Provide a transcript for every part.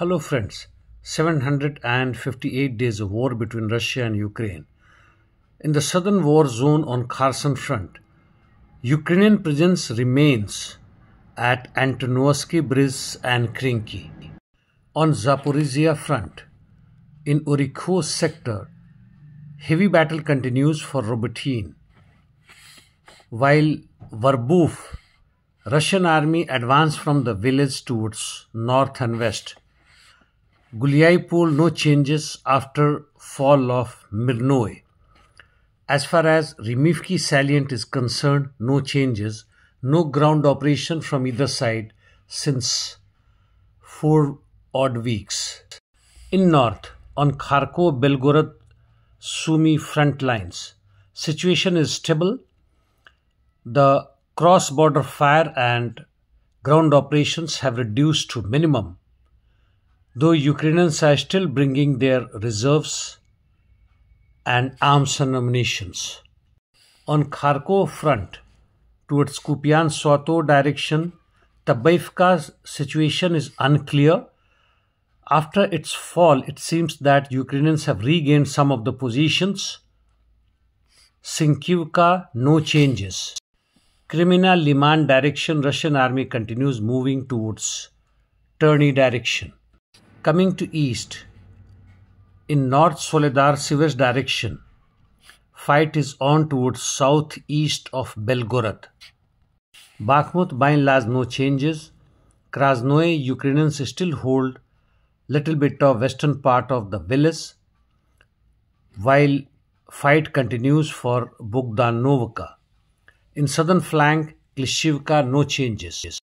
Hello, friends. 758 days of war between Russia and Ukraine. In the southern war zone on Kherson front, Ukrainian presence remains at Antonovsky Bridge and Krynki. On Zaporizhia front, in Orykhov sector, heavy battle continues for Robotyne. While Verbov, Russian army advanced from the village towards north and west. Gulyaipol no changes after fall of Mirnoe. As far as Vremivka salient is concerned, no changes, no ground operation from either side since four odd weeks. In north, on Kharkov, Belgorod, Sumy front lines, situation is stable. The cross-border fire and ground operations have reduced to minimum though Ukrainians are still bringing their reserves and arms and ammunitions. On Kharkov front, towards Kupian Svatovo direction, Tabaivka's situation is unclear. After its fall, it seems that Ukrainians have regained some of the positions. Sinkivka, no changes. Kreminna Liman direction, Russian army continues moving towards Terny direction. Coming to east, in North Soledar Siversk direction, fight is on towards southeast of Belgorod. Bakhmut by and large no changes. Krasnoye Ukrainians still hold little bit of western part of the village while fight continues for Bogdanovka. In southern flank, Klishivka no changes.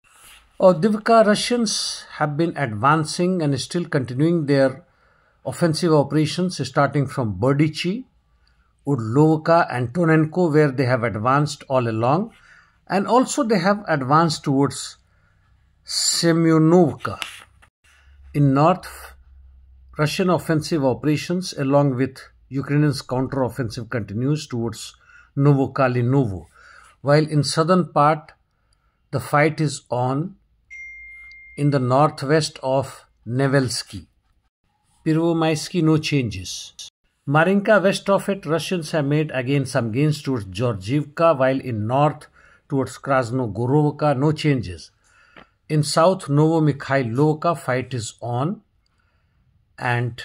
Avdiivka Russians have been advancing and still continuing their offensive operations starting from Berdichi, Udlovka and Tonenko where they have advanced all along and also they have advanced towards Semyonovka. In north, Russian offensive operations along with Ukrainians counter-offensive continues towards Novokalinovo while in southern part the fight is on in the northwest of Nevelsky. Pervomaisky no changes. Marinka west of it Russians have made again some gains towards Georgievka while in north towards Krasnogorovka no changes. In south Novomikhailovka fight is on and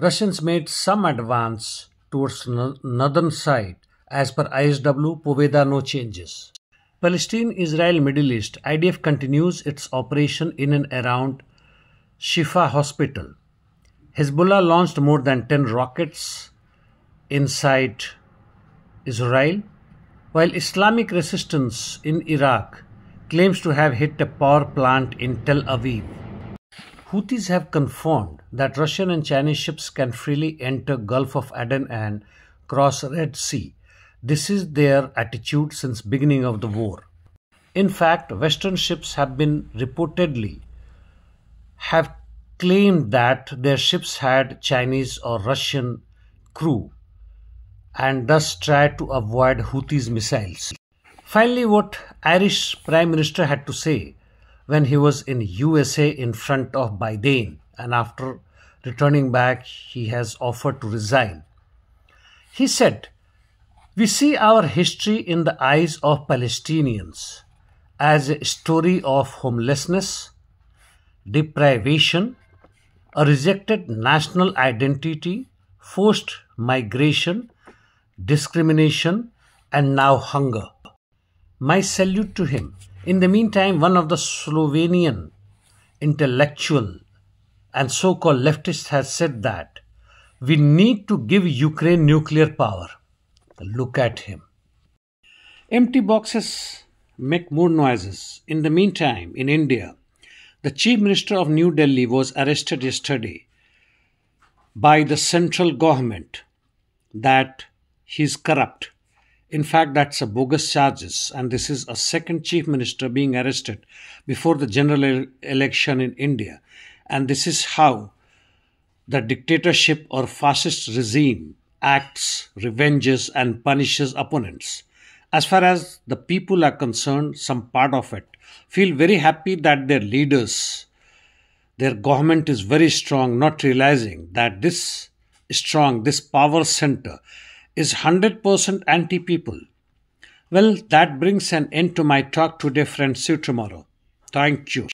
Russians made some advance towards northern side as per ISW Pobeda, no changes. Palestine, Israel, Middle East, IDF continues its operation in and around Shifa Hospital. Hezbollah launched more than 10 rockets inside Israel, while Islamic resistance in Iraq claims to have hit a power plant in Tel Aviv. Houthis have confirmed that Russian and Chinese ships can freely enter Gulf of Aden and cross Red Sea this is their attitude since beginning of the war. In fact, Western ships have been reportedly have claimed that their ships had Chinese or Russian crew and thus tried to avoid Houthis missiles. Finally, what Irish Prime Minister had to say when he was in USA in front of Biden and after returning back he has offered to resign. He said, we see our history in the eyes of Palestinians as a story of homelessness, deprivation, a rejected national identity, forced migration, discrimination, and now hunger. My salute to him. In the meantime, one of the Slovenian intellectual and so-called leftists has said that we need to give Ukraine nuclear power. Look at him. Empty boxes make more noises. In the meantime, in India, the Chief Minister of New Delhi was arrested yesterday by the central government that he is corrupt. In fact, that's a bogus charges, and this is a second chief minister being arrested before the general election in India. And this is how the dictatorship or fascist regime acts, revenges, and punishes opponents. As far as the people are concerned, some part of it feel very happy that their leaders their government is very strong, not realizing that this strong, this power center is 100% anti people. Well, that brings an end to my talk today, friends. See you tomorrow. Thank you.